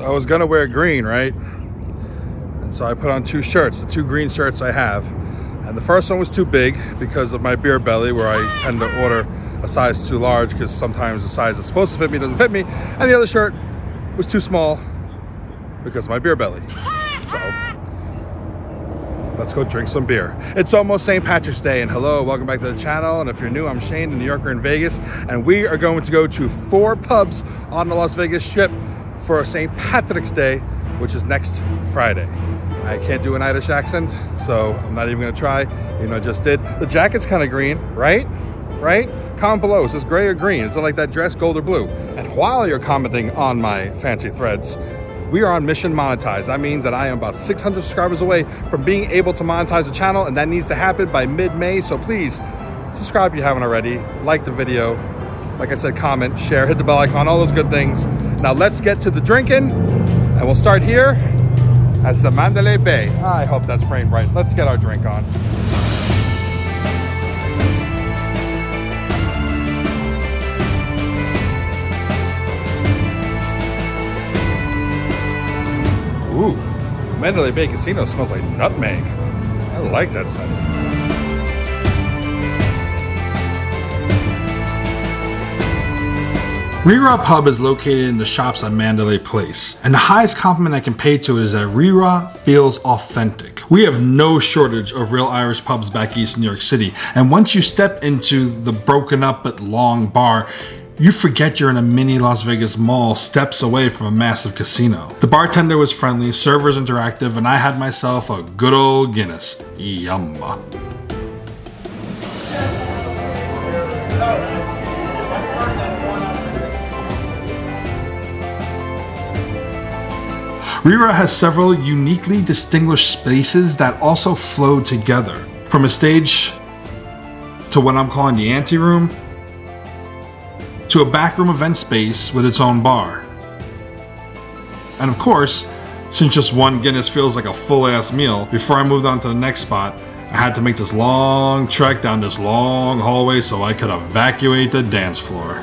So I was gonna wear green, right? And so I put on two shirts, the two green shirts I have. And the first one was too big because of my beer belly where I tend to order a size too large because sometimes the size that's supposed to fit me doesn't fit me. And the other shirt was too small because of my beer belly. So let's go drink some beer. It's almost St. Patrick's Day and hello, welcome back to the channel. And if you're new, I'm Sheyne, the New Yorker in Vegas. And we are going to go to four pubs on the Las Vegas Strip for St. Patrick's Day, which is next Friday. I can't do an Irish accent, so I'm not even gonna try, even though I just did. The jacket's kind of green, right? Right? Comment below, is this gray or green? Is it like that dress, gold or blue? And while you're commenting on my fancy threads, we are on mission monetize. That means that I am about 600 subscribers away from being able to monetize the channel, and that needs to happen by mid-May. So please subscribe if you haven't already, like the video, like I said, comment, share, hit the bell icon, all those good things. Now let's get to the drinking, and we'll start here at the Mandalay Bay. I hope that's framed right. Let's get our drink on. Ooh, Mandalay Bay Casino smells like nutmeg. I like that scent. Rí Rá Pub is located in the shops on Mandalay Place, and the highest compliment I can pay to it is that Rí Rá feels authentic. We have no shortage of real Irish pubs back east in New York City, and once you step into the broken up but long bar, you forget you're in a mini Las Vegas mall steps away from a massive casino. The bartender was friendly, servers interactive, and I had myself a good old Guinness. Yum. Rí Rá has several uniquely distinguished spaces that also flow together. From a stage to what I'm calling the anteroom, to a backroom event space with its own bar. And of course, since just one Guinness feels like a full ass meal, before I moved on to the next spot, I had to make this long trek down this long hallway so I could evacuate the dance floor.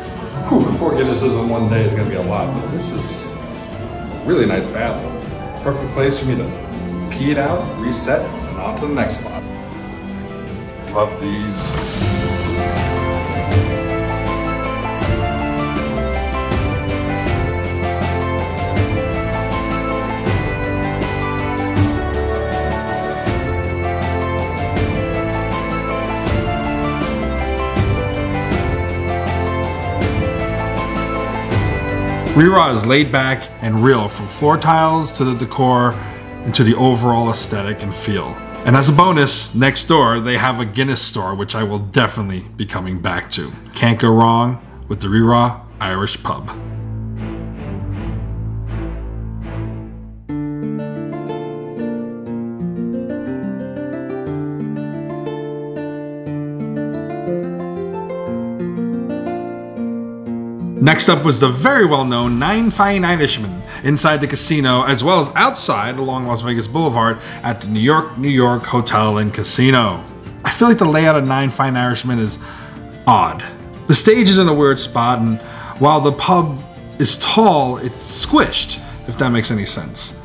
Whew, four Guinnesses in one day is gonna be a lot, but this is really nice bathroom. Perfect place for me to pee it out, reset, and on to the next spot. Love these. Rí Rá is laid back and real from floor tiles to the decor and to the overall aesthetic and feel. And as a bonus, next door they have a Guinness store which I will definitely be coming back to. Can't go wrong with the Rí Rá Irish Pub. Next up was the very well known Nine Fine Irishmen inside the casino as well as outside along Las Vegas Boulevard at the New York, New York Hotel and Casino. I feel like the layout of Nine Fine Irishmen is odd. The stage is in a weird spot, and while the pub is tall, it's squished, if that makes any sense.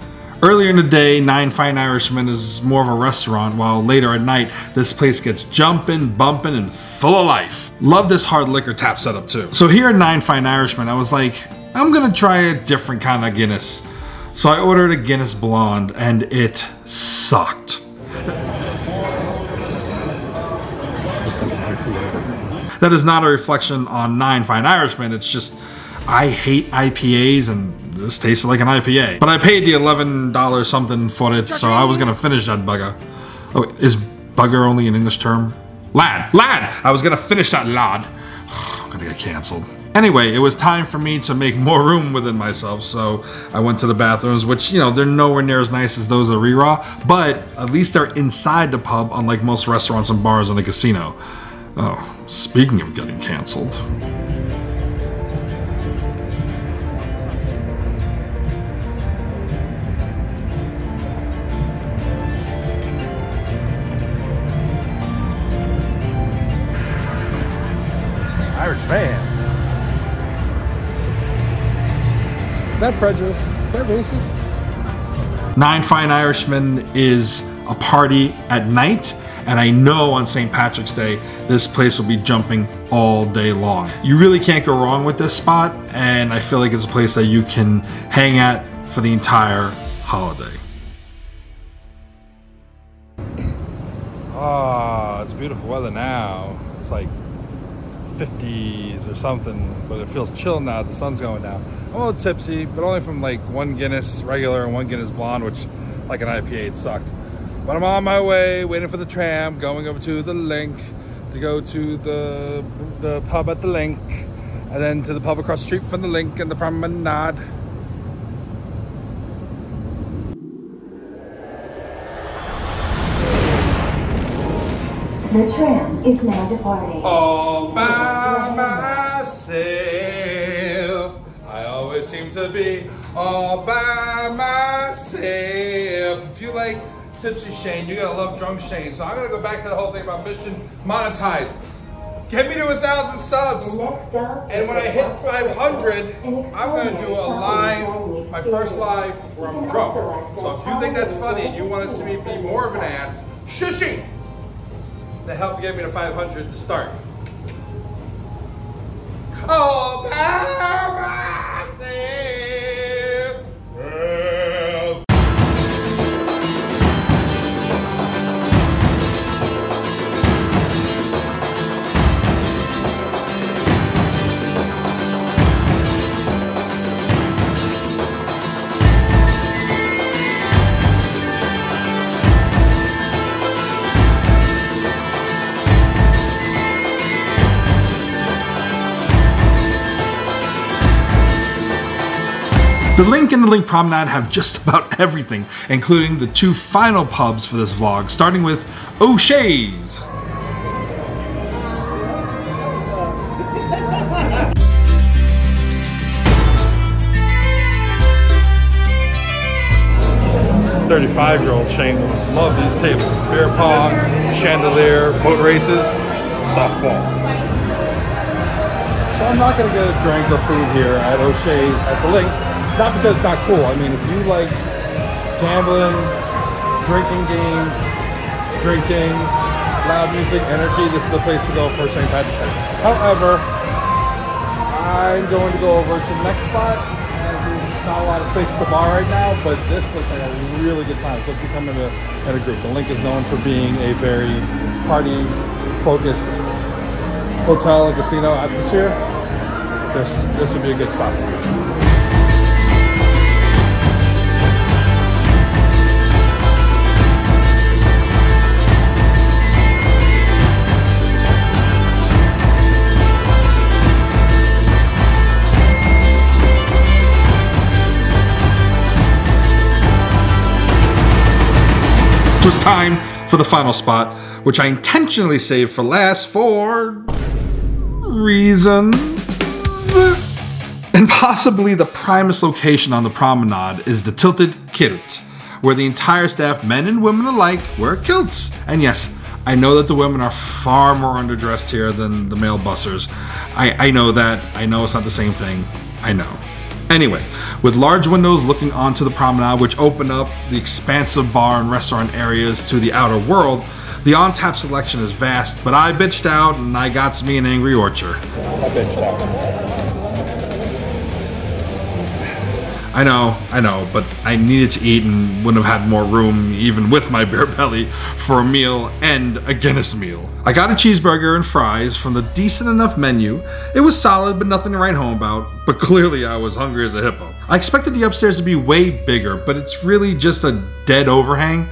Earlier in the day, Nine Fine Irishmen is more of a restaurant, while later at night, this place gets jumping, bumping, and full of life. Love this hard liquor tap setup too. So here at Nine Fine Irishmen, I was like, I'm gonna try a different kind of Guinness. So I ordered a Guinness Blonde, and it sucked. That is not a reflection on Nine Fine Irishmen, it's just, I hate IPAs and this tasted like an IPA. But I paid the $11 something for it, so I was gonna finish that bugger. Oh, is bugger only an English term? Lad, lad! I was gonna finish that lad. I'm gonna get canceled. Anyway, it was time for me to make more room within myself, so I went to the bathrooms, which, you know, they're nowhere near as nice as those at Rí Rá, but at least they're inside the pub, unlike most restaurants and bars in the casino. Oh, speaking of getting canceled. That prejudice? Is that racist? Nine Fine Irishmen is a party at night, and I know on St. Patrick's Day, this place will be jumping all day long. You really can't go wrong with this spot, and I feel like it's a place that you can hang at for the entire holiday. Ah, it's beautiful weather now. It's like 50s or something, but it feels chill now. The sun's going down. I'm a little tipsy, but only from like one Guinness regular and one Guinness blonde, which like an IPA it sucked. But I'm on my way, waiting for the tram, going over to the Linq to go to the the pub at the Linq, and then to the pub across the street from the Linq and the promenade. The tram is now departing. all by myself. I always seem to be all by myself. If you like Tipsy Sheyne, you're gonna love Drunk Sheyne. So I'm gonna go back to the whole thing about mission monetize. Get me to a thousand subs. And when I hit 500, I'm gonna do a live, my first live where I'm drunk. So if you think that's funny and you want to see me be more of an ass, shushing, to helped get me to 500 to start. Oh, by The Linq and the Linq Promenade have just about everything, including the two final pubs for this vlog, starting with O'Shea's. Thirty-five-year-old Sheyne love these tables: beer pong, chandelier, boat races, softball. So I'm not gonna get a drink or food here at O'Shea's at the Linq. Not because it's not cool. I mean, if you like gambling, drinking games, drinking, loud music, energy, this is the place to go for St. Patrick's Day. However, I'm going to go over to the next spot. There's not a lot of space at the bar right now, but this looks like a really good time, especially coming to in a group. The Linq is known for being a very party-focused hotel and casino atmosphere. This this would be a good spot time for the final spot, which I intentionally saved for last for reasons. And possibly the primest location on the promenade is the Tilted Kilt, where the entire staff, men and women alike, wear kilts. And yes, I know that the women are far more underdressed here than the male bussers. I, I know that. I know it's not the same thing. I know. Anyway, with large windows looking onto the promenade, which open up the expansive bar and restaurant areas to the outer world, the on tap selection is vast, but I bitched out and I got me an Angry Orchard. I bitched out. I know, I know, but I needed to eat and wouldn't have had more room, even with my bare belly, for a meal and a Guinness meal. I got a cheeseburger and fries from the decent enough menu. It was solid, but nothing to write home about, but clearly I was hungry as a hippo. I expected the upstairs to be way bigger, but it's really just a dead overhang.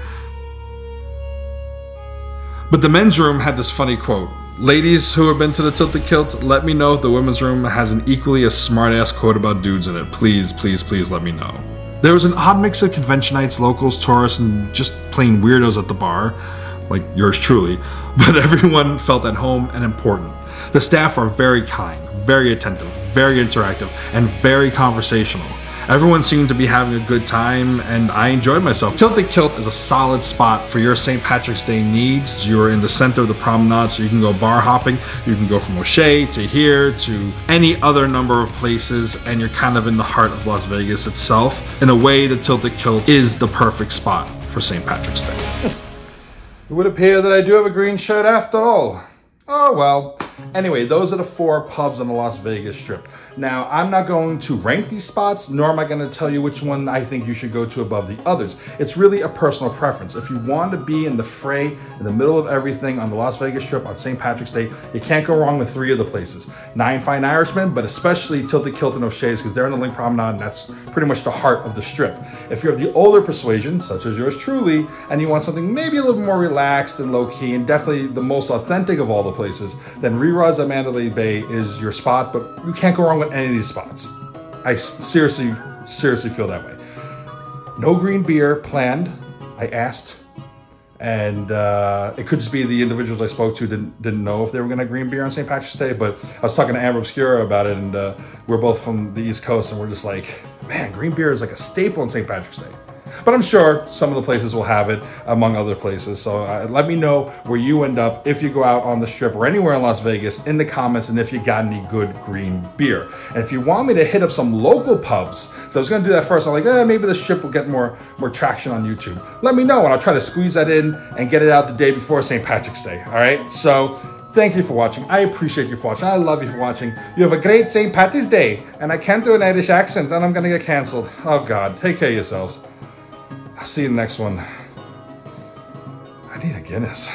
But the men's room had this funny quote. Ladies who have been to the Tilted Kilt, let me know if the women's room has an equally as smart ass quote about dudes in it. Please, please, please let me know. There was an odd mix of conventionites, locals, tourists, and just plain weirdos at the bar, like yours truly, but everyone felt at home and important. The staff are very kind, very attentive, very interactive, and very conversational. Everyone seemed to be having a good time and I enjoyed myself. Tilted Kilt is a solid spot for your St. Patrick's Day needs. You're in the center of the promenade, so you can go bar hopping. You can go from O'Shea to here to any other number of places, and you're kind of in the heart of Las Vegas itself. In a way, the Tilted Kilt is the perfect spot for St. Patrick's Day. It would appear that I do have a green shirt after all. Oh well. Anyway, those are the four pubs on the Las Vegas Strip. Now, I'm not going to rank these spots, nor am I going to tell you which one I think you should go to above the others. It's really a personal preference. If you want to be in the fray, in the middle of everything on the Las Vegas Strip on St. Patrick's Day, you can't go wrong with three of the places. Nine Fine Irishmen, but especially Tilted Kilt and O'Shea's because they're in the Linq Promenade and that's pretty much the heart of the Strip. If you're of the older persuasion, such as yours truly, and you want something maybe a little more relaxed and low-key and definitely the most authentic of all the places, then Rí Rá's at Mandalay Bay is your spot, but you can't go wrong with any of these spots. I seriously, seriously feel that way. No green beer planned. I asked, and uh, it could just be the individuals I spoke to didn't didn't know if they were going to green beer on St. Patrick's Day. But I was talking to Amber Obscura about it, and uh, we're both from the East Coast, and we're just like, man, green beer is like a staple on St. Patrick's Day. But I'm sure some of the places will have it among other places. So uh, let me know where you end up if you go out on the strip or anywhere in Las Vegas in the comments and if you got any good green beer. And if you want me to hit up some local pubs, so I was going to do that first. I'm like, eh, maybe the strip will get more, more traction on YouTube. Let me know and I'll try to squeeze that in and get it out the day before St. Patrick's Day. All right. So Thank you for watching. I appreciate you for watching. I love you for watching. You have a great St. Patty's Day. And I can't do an Irish accent, and I'm going to get canceled. Oh, God. Take care of yourselves. I'll see you in the next one. I need a Guinness.